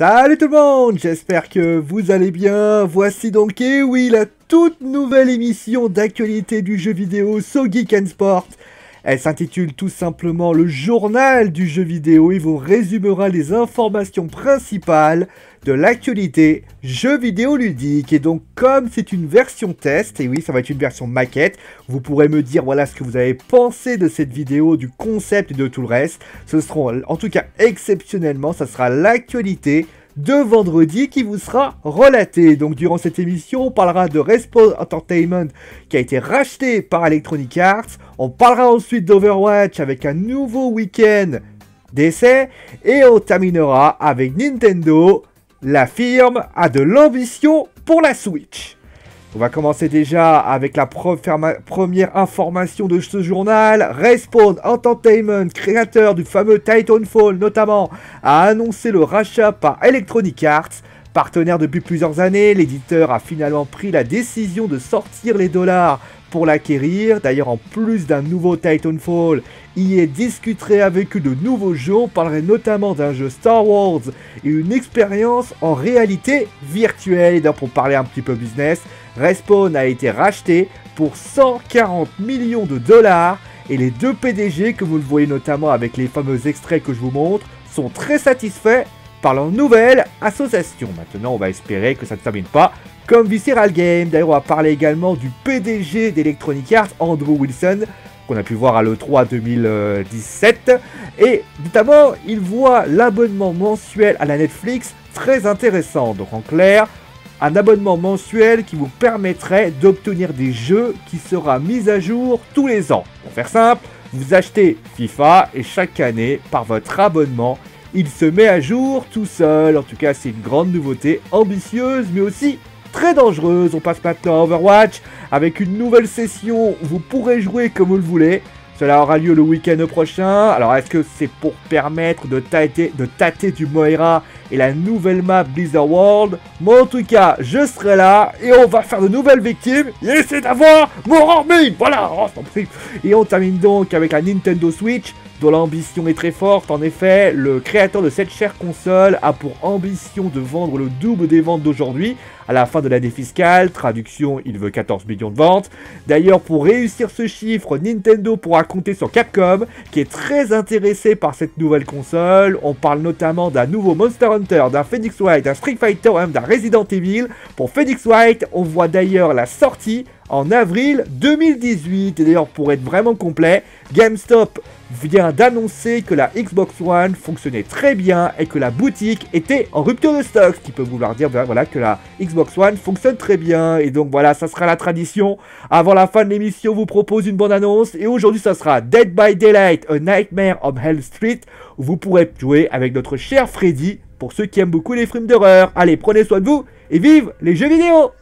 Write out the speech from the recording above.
Salut tout le monde, j'espère que vous allez bien. Voici donc, et oui, la toute nouvelle émission d'actualité du jeu vidéo So Geek Sport. Elle s'intitule tout simplement le journal du jeu vidéo et vous résumera les informations principales de l'actualité jeu vidéo ludique. Et donc comme c'est une version test, et oui ça va être une version maquette, vous pourrez me dire voilà ce que vous avez pensé de cette vidéo, du concept et de tout le reste. Ce seront en tout cas exceptionnellement, ça sera l'actualité de vendredi qui vous sera relaté. Donc durant cette émission, on parlera de Respawn Entertainment qui a été racheté par Electronic Arts. On parlera ensuite d'Overwatch avec un nouveau week-end d'essai. Et on terminera avec Nintendo. La firme a de l'ambition pour la Switch. On va commencer déjà avec la première information de ce journal. Respawn Entertainment, créateur du fameux Titanfall notamment, a annoncé le rachat par Electronic Arts. Partenaire depuis plusieurs années, l'éditeur a finalement pris la décision de sortir les dollars pour l'acquérir. D'ailleurs, en plus d'un nouveau Titanfall, EA discuterait avec eux de nouveaux jeux. On parlerait notamment d'un jeu Star Wars et une expérience en réalité virtuelle. Et donc, pour parler un petit peu business, Respawn a été racheté pour 140 millions de dollars. Et les deux PDG, que vous le voyez notamment avec les fameux extraits que je vous montre, sont très satisfaits par leur nouvelle association. Maintenant, on va espérer que ça ne termine pas comme Visceral Game. D'ailleurs, on va parler également du PDG d'Electronic Arts, Andrew Wilson, qu'on a pu voir à l'E3 2017. Et notamment, il voit l'abonnement mensuel à la Netflix très intéressant. Donc en clair, un abonnement mensuel qui vous permettrait d'obtenir des jeux qui sera mis à jour tous les ans. Pour faire simple, vous achetez FIFA et chaque année, par votre abonnement, il se met à jour tout seul. En tout cas, c'est une grande nouveauté, ambitieuse mais aussi très dangereuse. On passe maintenant à Overwatch avec une nouvelle session vous pourrez jouer comme vous le voulez. Cela aura lieu le week-end prochain. Alors est-ce que c'est pour permettre de tâter, de tâter du Moira et la nouvelle map Blizzard World? Moi en tout cas, je serai là et on va faire de nouvelles victimes et essayer d'avoir mon Voilà, oh, Et on termine donc avec la Nintendo Switch dont l'ambition est très forte. En effet, le créateur de cette chère console a pour ambition de vendre le double des ventes d'aujourd'hui à la fin de l'année fiscale. Traduction, il veut 14 millions de ventes. D'ailleurs, pour réussir ce chiffre, Nintendo pourra compter sur Capcom, qui est très intéressé par cette nouvelle console. On parle notamment d'un nouveau Monster Hunter, d'un Phoenix White, d'un Street Fighter, même d'un Resident Evil. Pour Phoenix White, on voit d'ailleurs la sortie en avril 2018. Et d'ailleurs, pour être vraiment complet, GameStop vient d'annoncer que la Xbox One fonctionnait très bien et que la boutique était en rupture de stock, ce qui peut vouloir dire ben, que la Xbox One fonctionne très bien. Et donc voilà, ça sera la tradition. Avant la fin de l'émission, vous propose une bonne annonce. Et aujourd'hui, ça sera Dead by Daylight, A Nightmare on Hell Street, où vous pourrez jouer avec notre cher Freddy pour ceux qui aiment beaucoup les films d'horreur. Allez, prenez soin de vous et vive les jeux vidéo